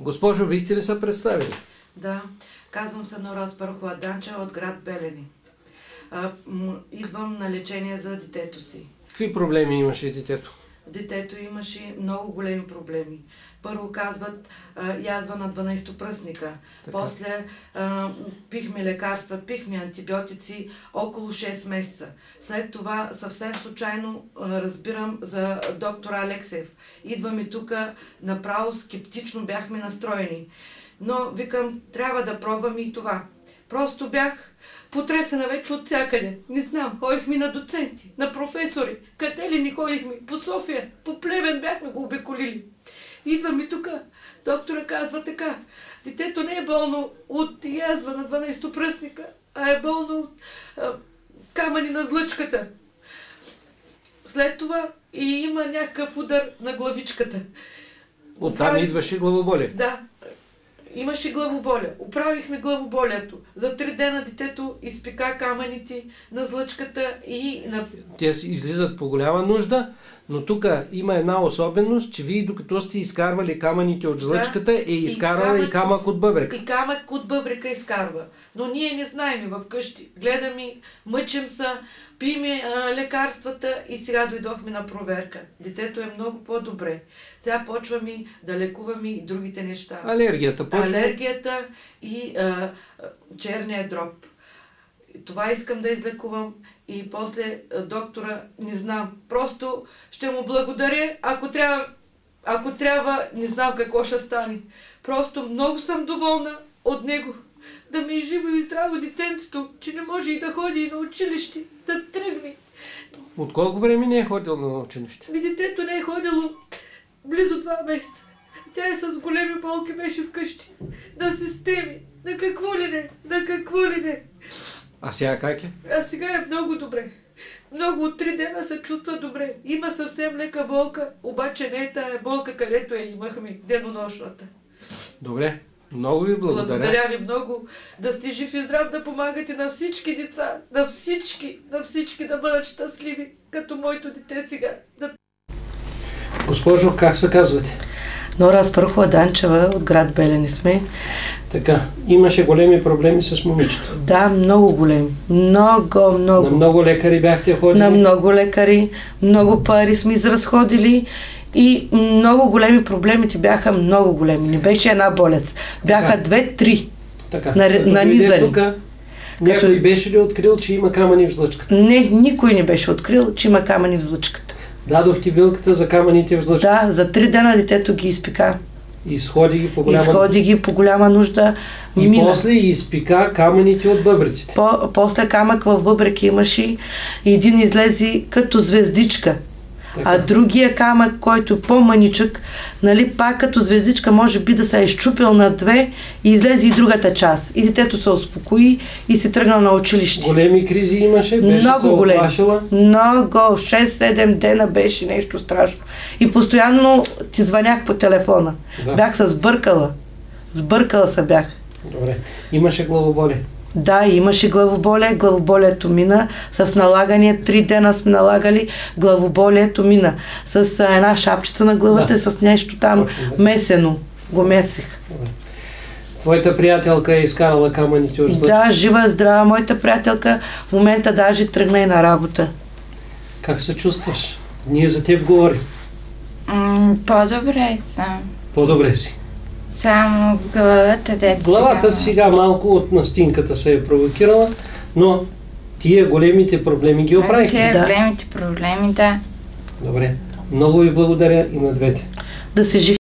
Госпожо, бихте ли се представили? Да, казвам се Нора Спархова Данча от град Белени. А, идвам на лечение за детето си. Какви проблеми имаше детето? Детето имаше много големи проблеми. Първо казват а, язва на 12-пръсника. Така. После а, пихме лекарства, пихме антибиотици около 6 месеца. След това съвсем случайно а, разбирам за доктор Алексеев. Идваме тук, направо скептично бяхме настроени. Но викам, трябва да пробвам и това. Просто бях потресена вече от всякъде. Не знам, ходихме на доценти, на професори. Къде ли ни ходихме? По София, по Плевен бяхме го обиколили. Идваме тук. Доктора казва така. Детето не е болно от язва на 12 пръстника, а е болно от а, камъни на злъчката. След това и има някакъв удар на главичката. Оттам Оправи- идваше главоболие. Да. Имаше главоболя. Оправихме главоболието. За три дена детето изпека камъните на злъчката и на... Те излизат по голяма нужда, но тук има една особеност, че вие докато сте изкарвали камъните от жлъчката, е И изкарала и камък- камък от бъбрека. И камък от бъбрика изкарва. Но ние не знаем в къщи. Гледаме, мъчим се, пиме а, лекарствата и сега дойдохме на проверка. Детето е много по-добре. Сега почваме да лекуваме и другите неща. Алергията почва. алергията и а, а, черния дроб. Това искам да излекувам и после доктора не знам. Просто ще му благодаря, ако трябва, ако трябва, не знам какво ще стане. Просто много съм доволна от него. Да ми е живо и здраво детенцето, че не може и да ходи и на училище, да тръгне. От колко време не е ходил на училище? Ми детето не е ходило близо два месеца. Тя е с големи болки, беше вкъщи. Да се стеми. На какво ли не? На какво ли не? А сега как е? А сега е много добре. Много от три дена се чувства добре. Има съвсем лека болка, обаче не е тая болка, където я имахме денонощната. Добре. Много ви благодаря. Благодаря ви много. Да сте жив и здрав, да помагате на всички деца, на всички, на всички да бъдат щастливи, като моето дете сега. Да Госпожо, как се казвате? Нора Спархова Данчева от град Белени сме. Така, имаше големи проблеми с момичето. Да, много големи. Много, На много. много лекари бяхте ходили. На много лекари, много пари сме изразходили и много големи проблемите бяха много големи. Не беше една болест. Бяха Така. две-три. Така. на- като нанизани. тука, някой беше ли открил, че има камъни в жлъчката? Не, никой не беше открил, че има камъни в злъчката. Дадохте билката за камъните в жлъчката Да, за три дена детето ги изпика. и сходи ги по голяма... Изходи ги по голяма нужда. И мина. после изпика камъните от бъбриците. По, после камък в бъбреки имаше и един излезе като звездичка. А другия камък, който е по-маничък, нали, пак като звездичка, може би да се е изчупил на две и излезе и другата част. И детето се успокои и се тръгна на училище. Големи кризи имаше, беше Много големи. оплашила. Много. 6-7 дена беше нещо страшно. И постоянно ти звънях по телефона. Да. Бях се сбъркала. Сбъркала се бях. Добре. Имаше главоболие. Да, имаше главоболие, главоболието мина, с налагания, три дена сме налагали, главоболието мина, с а, една шапчица на главата, Да. с нещо там Точно, да. месено, го месих. Твоята приятелка е изкарала камъните от. Да, жива, здрава, моята приятелка в момента даже тръгна и на работа. Как се чувстваш? Ние за теб говорим. М, По-добре съм. По-добре си. Само главата дете Главата сега- сега малко от настинката се е провокирала, но тия големите проблеми ги оправихте. Тия Да. големите проблеми, да. Добре. Много ви благодаря и на двете. Да се жив